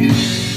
you.